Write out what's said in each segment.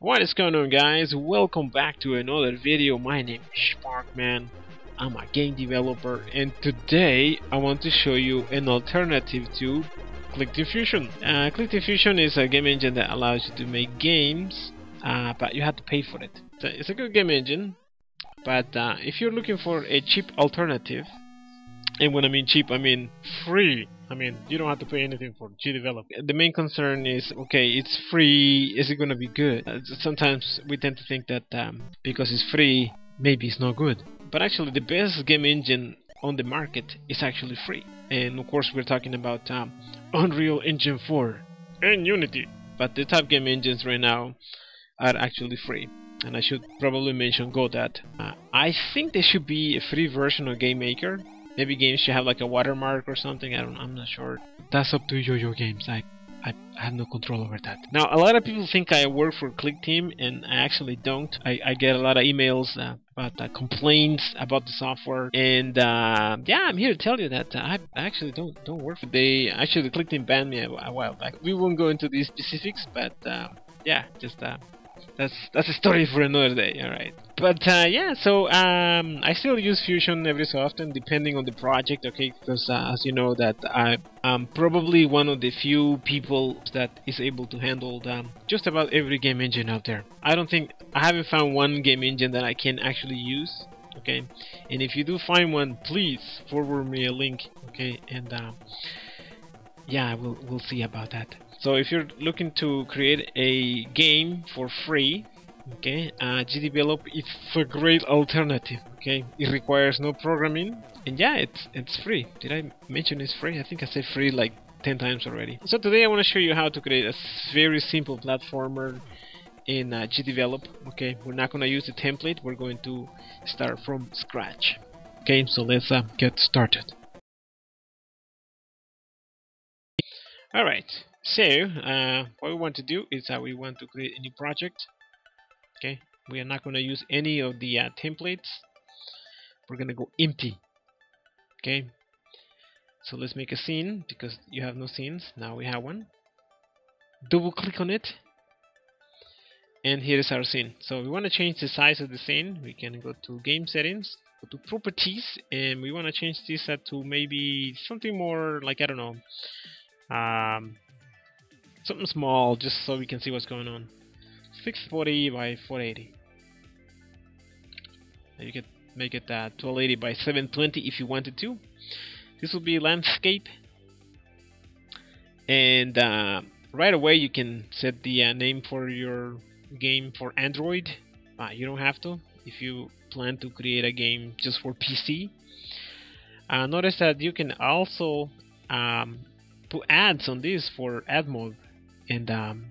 What is going on guys? Welcome back to another video. My name is Sparckman. I'm a game developer and today I want to show you an alternative to ClickTeam Fusion. Uh, ClickTeam Fusion is a game engine that allows you to make games uh, but you have to pay for it. So it's a good game engine but uh, if you're looking for a cheap alternative and when I mean cheap I mean free I mean, you don't have to pay anything for GDevelop. The main concern is, okay, it's free, is it going to be good? Uh, sometimes we tend to think that um, because it's free, maybe it's not good. But actually, the best game engine on the market is actually free. And of course, we're talking about um, Unreal Engine 4 and Unity. But the top game engines right now are actually free. And I should probably mention Godot. Uh, I think there should be a free version of GameMaker Maybe games should have like a watermark or something. I don't. I'm not sure. That's up to YoYo Games. I, I, I have no control over that. Now, a lot of people think I work for ClickTeam, and I actually don't. I, I get a lot of emails uh, about uh, complaints about the software, and uh, yeah, I'm here to tell you that uh, I actually don't don't work for. They actually ClickTeam banned me a, a while back. We won't go into these specifics, but uh, yeah, just uh, that's that's a story for another day. All right. But uh, yeah, so um, I still use Fusion every so often, depending on the project. Okay, because uh, as you know that I am probably one of the few people that is able to handle um, just about every game engine out there. I don't think I haven't found one game engine that I can actually use. Okay, and if you do find one, please forward me a link. Okay, and uh, yeah, we'll we'll see about that. So if you're looking to create a game for free, okay, uh, GDevelop is a great alternative. Okay, it requires no programming, and yeah, it's it's free. Did I mention it's free? I think I said free like 10 times already. So today I want to show you how to create a very simple platformer in uh, GDevelop. Okay, we're not going to use the template. We're going to start from scratch. Okay, so let's uh, get started. Alright, so uh, what we want to do is that we want to create a new project. Okay, we are not going to use any of the uh, templates. We're going to go empty. Okay, so let's make a scene because you have no scenes. Now we have one. Double click on it, and here is our scene. So we want to change the size of the scene. We can go to game settings, go to properties, and we want to change this to maybe something more like I don't know um, something small, just so we can see what's going on. 640 by 480. You could make it uh, 1280 by 720 if you wanted to. This will be landscape. And uh, right away you can set the uh, name for your game for Android. Uh, you don't have to if you plan to create a game just for PC. Uh, notice that you can also um, put ads on this for AdMob and um,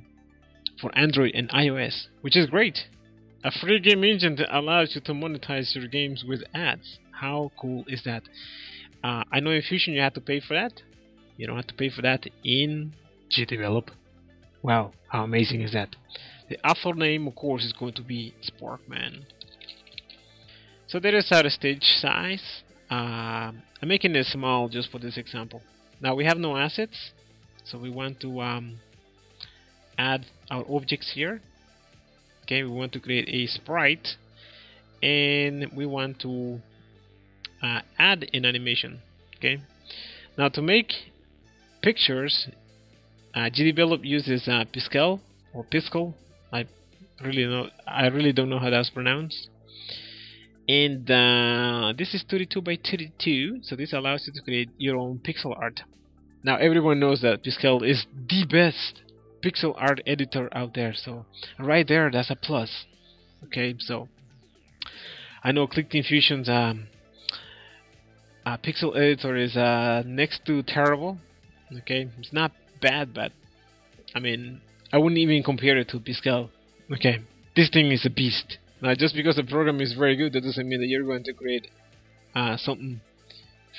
for Android and iOS, which is great. A free game engine that allows you to monetize your games with ads. How cool is that? Uh, I know in Fusion you have to pay for that. You don't have to pay for that in GDevelop. Wow, how amazing is that? The author name, of course, is going to be Sparckman. So there is our stage size. Uh, I'm making it small just for this example. Now we have no assets, so we want to um, add our objects here. Okay, we want to create a sprite, and we want to uh, add an animation. Okay, now to make pictures, uh, GDevelop uses uh, Piskel or Piskel. I really know. I really don't know how that's pronounced and uh, this is 32 by 32 so this allows you to create your own pixel art now everyone knows that Piskel is the best pixel art editor out there so right there that's a plus okay so I know ClickTeam Fusion's um, uh, pixel editor is uh, next to terrible okay it's not bad but I mean I wouldn't even compare it to Piskel okay this thing is a beast now, just because the program is very good, that doesn't mean that you're going to create uh, something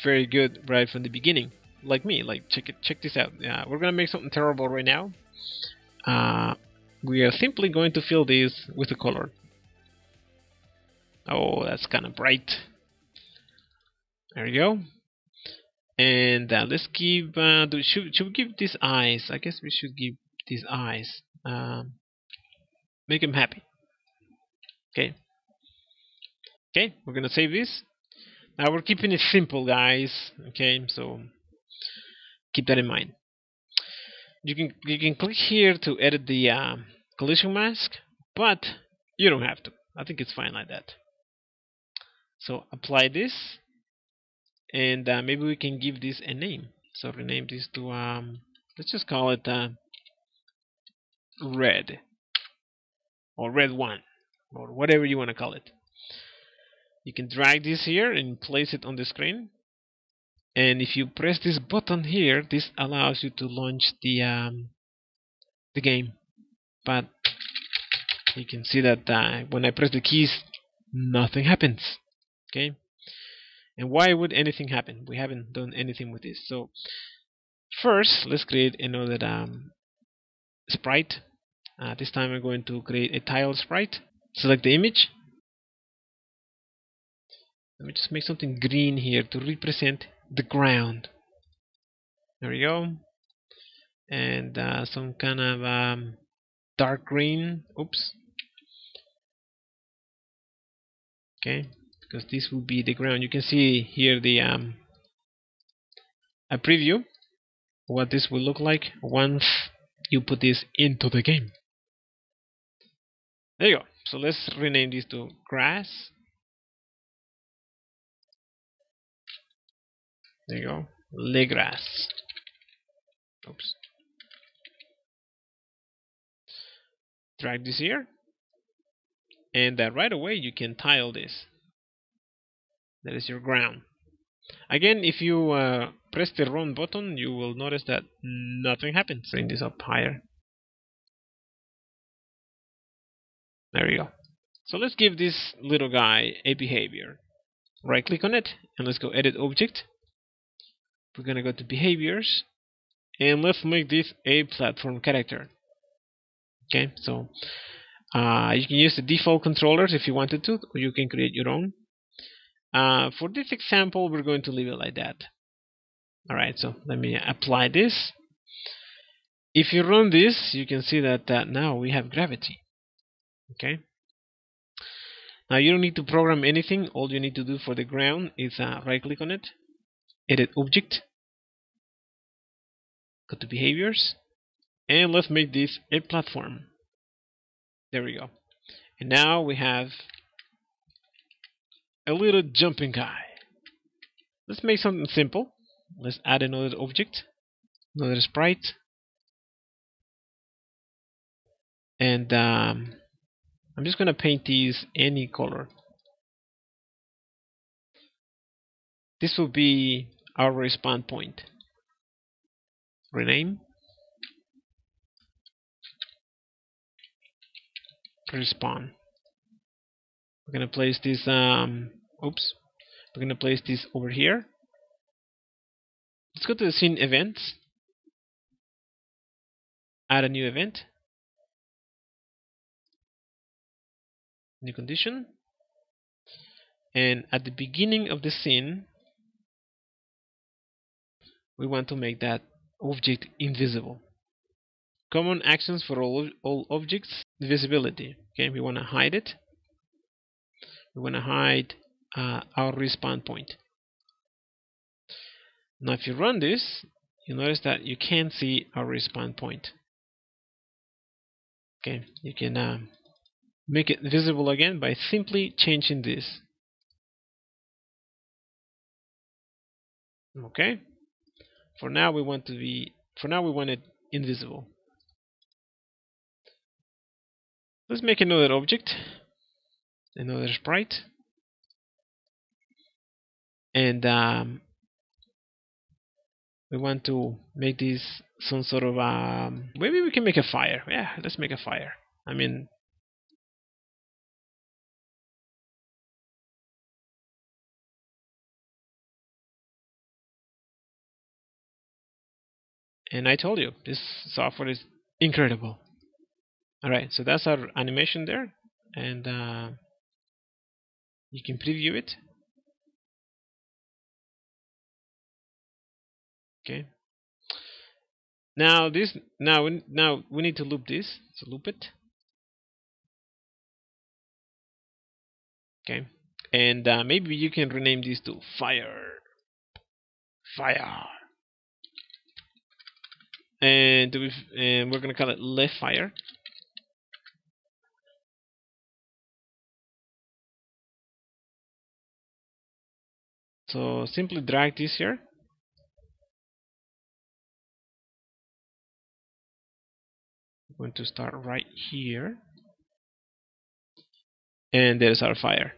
very good right from the beginning. Like me, like check it, check this out. Yeah, we're gonna make something terrible right now. Uh, we are simply going to fill this with a color. Oh, that's kind of bright. There we go. And uh, let's give. Uh, do, should should we give these eyes? I guess we should give these eyes. Um, make them happy. Okay. Okay, we're gonna save this. Now we're keeping it simple, guys. Okay, so keep that in mind. You can you can click here to edit the uh, collision mask, but you don't have to. I think it's fine like that. So apply this, and uh, maybe we can give this a name. So rename this to um, let's just call it uh, red or red one or whatever you want to call it. You can drag this here and place it on the screen. And if you press this button here, this allows you to launch the um, the game. But you can see that uh, when I press the keys, nothing happens. Okay. And why would anything happen? We haven't done anything with this. So first, let's create another um, sprite. Uh, this time I'm going to create a tile sprite. Select the image. Let me just make something green here to represent the ground. There we go. And uh, some kind of um, dark green. Oops. Okay, because this will be the ground. You can see here the um, a preview what this will look like once you put this into the game. There you go. So let's rename this to grass. There you go. Le grass. Oops. Drag this here. And right away you can tile this. That is your ground. Again, if you uh, press the wrong button, you will notice that nothing happens. Bring this up higher. There we go. So let's give this little guy a behavior. Right click on it and let's go edit object. We're gonna go to behaviors and let's make this a platform character. Okay, so uh, you can use the default controllers if you wanted to, or you can create your own. Uh, for this example, we're going to leave it like that. Alright, so let me apply this. If you run this, you can see that uh, now we have gravity. Okay. Now you don't need to program anything. All you need to do for the ground is uh, right click on it, edit object, go to behaviors, and let's make this a platform. There we go. And now we have a little jumping guy. Let's make something simple. Let's add another object, another sprite, and um, I'm just to paint these any color. This will be our respawn point. Rename. Respawn. We're to place this, um, oops, we're to place this over here. Let's go to the scene events. Add a new event. new condition and at the beginning of the scene we want to make that object invisible. Common actions for all, all objects? Visibility. Okay we want to hide it. We want to hide uh, our respawn point. Now if you run this you notice that you can't see our respawn point. Okay you can um, make it visible again by simply changing this. Okay. For now we want to be for now we want it invisible. Let's make another object, another sprite, and um, we want to make this some sort of um, maybe we can make a fire. Yeah, let's make a fire. I mean, and I told you this software is incredible. Alright so that's our animation there. And uh, you can preview it. Okay. Now this now now we need to loop this. So loop it. Okay, and uh, maybe you can rename this to fire. Fire. And, we, and we're gonna call it left fire. So simply drag this here. I'm going to start right here. And there's our fire.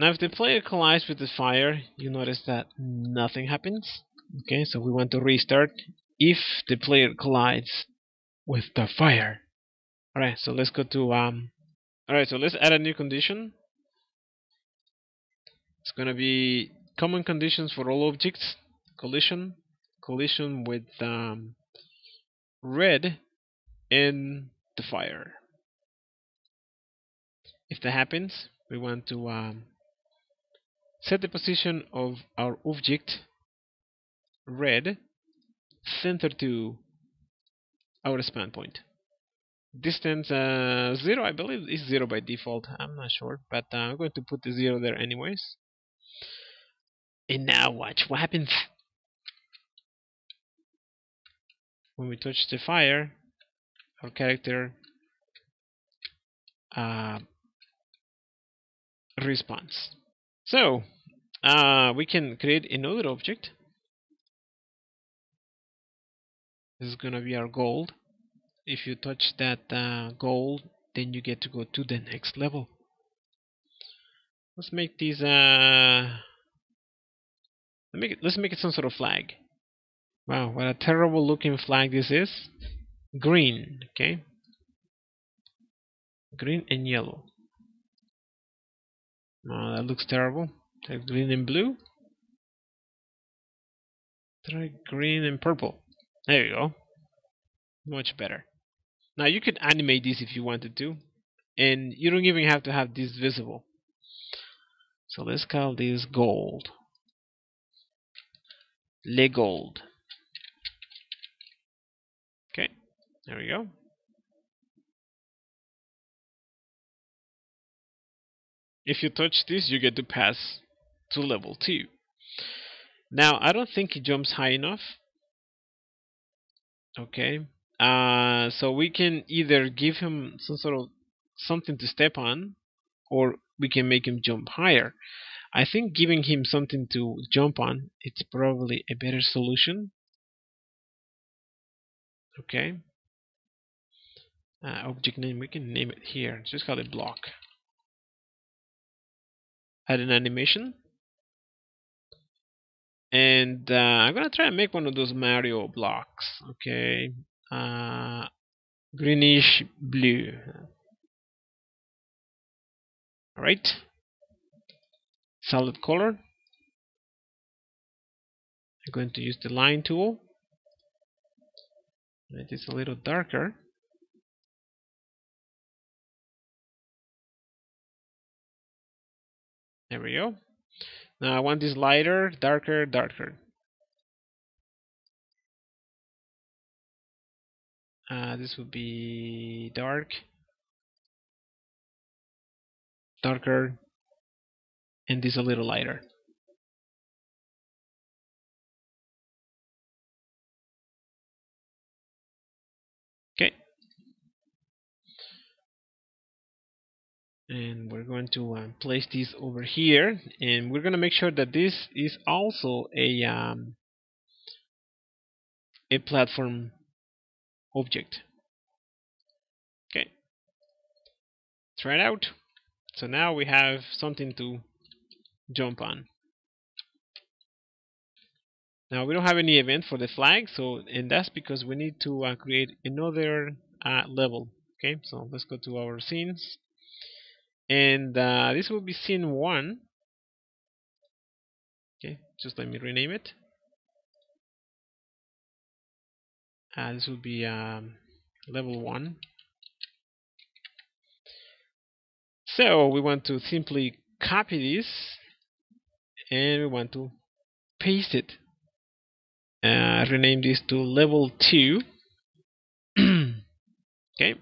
Now if the player collides with the fire, you notice that nothing happens. Okay, so we want to restart if the player collides with the fire. Alright, so let's go to um, Alright, so let's add a new condition. It's gonna be common conditions for all objects. Collision, collision with um, red in the fire. If that happens, we want to um, set the position of our object red center to our span point. Distance uh, 0 I believe is 0 by default. I'm not sure but uh, I'm going to put the 0 there anyways. And now watch what happens. When we touch the fire our character uh, respawns so uh, we can create another object. This is gonna be our gold. If you touch that uh, gold then you get to go to the next level. Let's make these uh let's make it let's make it some sort of flag. Wow what a terrible looking flag this is. Green okay. Green and yellow oh, that looks terrible try green and blue try green and purple there you go much better now you could animate this if you wanted to, and you don't even have to have this visible. So let's call this gold. Le gold. Okay, there we go. If you touch this, you get to pass to level 2. Now, I don't think it jumps high enough. Okay, uh, so we can either give him some sort of something to step on, or we can make him jump higher. I think giving him something to jump on it's probably a better solution. Okay. Uh, object name we can name it here. Just call it block. Add an animation. And uh, I'm gonna try and make one of those Mario blocks. Okay, uh, greenish blue. Alright, solid color. I'm going to use the line tool. Make It a little darker. There we go. Now I want this lighter, darker, darker. uh, this would be dark darker and this a little lighter and we're going to uh, place this over here and we're going to make sure that this is also a um, a platform object. Okay, try it out. So now we have something to jump on. Now we don't have any event for the flag, so and that's because we need to uh, create another uh, level. Okay, so let's go to our scenes, and uh, this will be scene one. Okay, just let me rename it. uh, this will be um, level 1 so we want to simply copy this and we want to paste it. Uh, rename this to level 2 okay.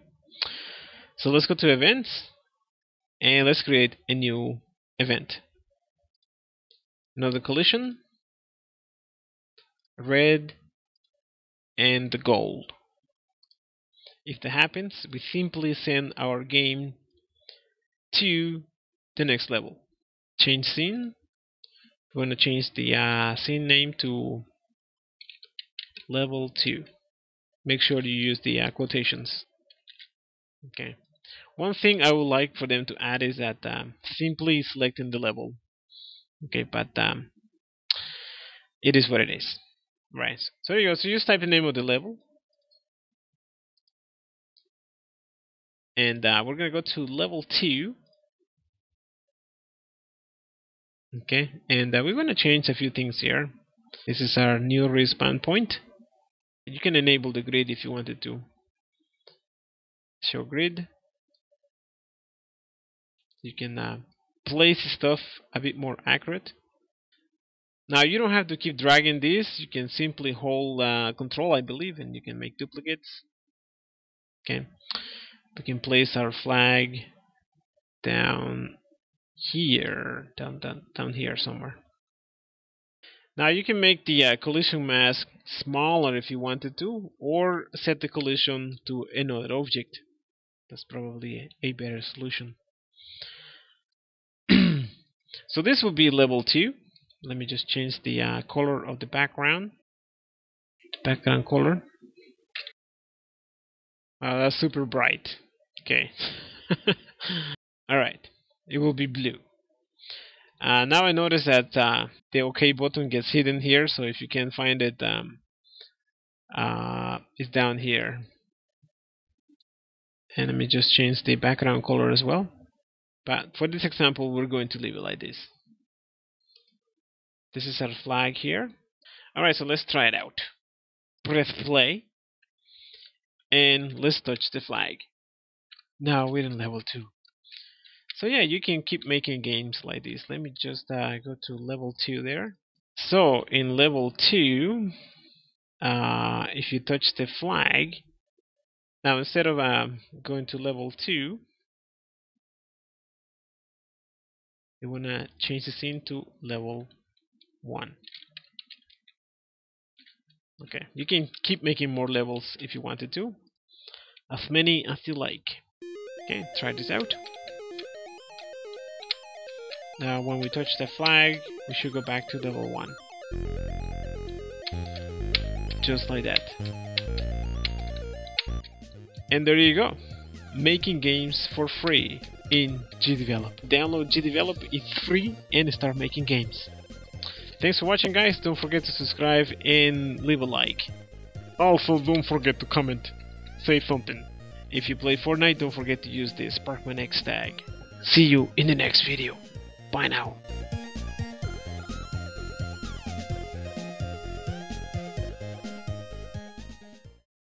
So let's go to events and let's create a new event. Another collision, red and the gold. If that happens, we simply send our game to the next level. Change scene. We're going to change the uh, scene name to level 2. Make sure you use the uh, quotations. Okay. One thing I would like for them to add is that um, simply selecting the level. Okay, but um, it is what it is. Right. So there you go. So you just type the name of the level. And uh, we're going to go to level 2. Okay, and uh, we're going to change a few things here. This is our new respawn point. You can enable the grid if you wanted to. Show grid. You can uh, place stuff a bit more accurate. Now you don't have to keep dragging this. You can simply hold uh, control, I believe, and you can make duplicates. Okay, we can place our flag down here, down down down here somewhere. Now you can make the uh, collision mask smaller if you wanted to, or set the collision to another object. That's probably a better solution. So this will be level 2 let me just change the uh, color of the background. Background color. Uh, that's super bright. Okay. Alright it will be blue. Uh, now I notice that uh, the OK button gets hidden here. So if you can find it um, uh, it's down here. And let me just change the background color as well but for this example we're going to leave it like this this is our flag here. Alright, so let's try it out. Press play. And let's touch the flag. Now we're in level 2. So yeah, you can keep making games like this. Let me just uh, go to level 2 there. So in level 2, uh, if you touch the flag, now instead of uh, going to level 2, you want to change the scene to level 1 okay you can keep making more levels if you wanted to. As many as you like. Okay try this out. Now when we touch the flag we should go back to level 1 just like that. And there you go. Making games for free in GDevelop. Download GDevelop, it's free and start making games. Thanks for watching guys, don't forget to subscribe and leave a like. Also don't forget to comment, say something. If you play Fortnite don't forget to use the SparckmanX tag. See you in the next video. Bye now.